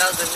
That was a new